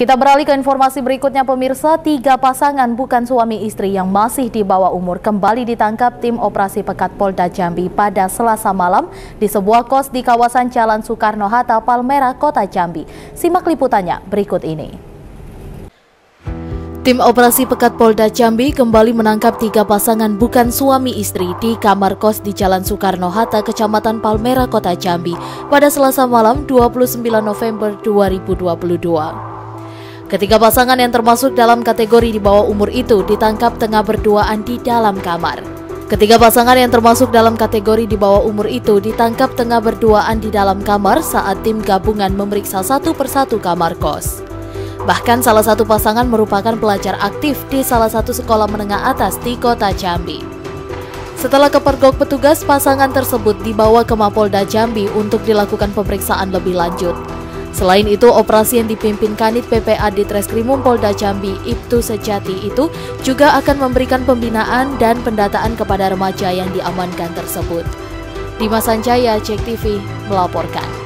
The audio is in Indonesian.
Kita beralih ke informasi berikutnya pemirsa, tiga pasangan bukan suami istri yang masih di bawah umur kembali ditangkap tim operasi Pekat Polda Jambi pada selasa malam di sebuah kos di kawasan Jalan Soekarno-Hatta, Palmera, Kota Jambi. Simak liputannya berikut ini. Tim operasi Pekat Polda Jambi kembali menangkap tiga pasangan bukan suami istri di kamar kos di Jalan Soekarno-Hatta, Kecamatan Palmera, Kota Jambi pada selasa malam 29 November 2022. Ketiga pasangan yang termasuk dalam kategori di bawah umur itu ditangkap tengah berduaan di dalam kamar. Ketiga pasangan yang termasuk dalam kategori di bawah umur itu ditangkap tengah berduaan di dalam kamar saat tim gabungan memeriksa satu persatu kamar kos. Bahkan salah satu pasangan merupakan pelajar aktif di salah satu sekolah menengah atas di kota Jambi. Setelah kepergok petugas, pasangan tersebut dibawa ke Mapolda Jambi untuk dilakukan pemeriksaan lebih lanjut. Selain itu, operasi yang dipimpin Kanit PPAD Treskrimum Polda Jambi Ibtu Sejati itu juga akan memberikan pembinaan dan pendataan kepada remaja yang diamankan tersebut. Dimas Sanjaya, Cek TV, melaporkan.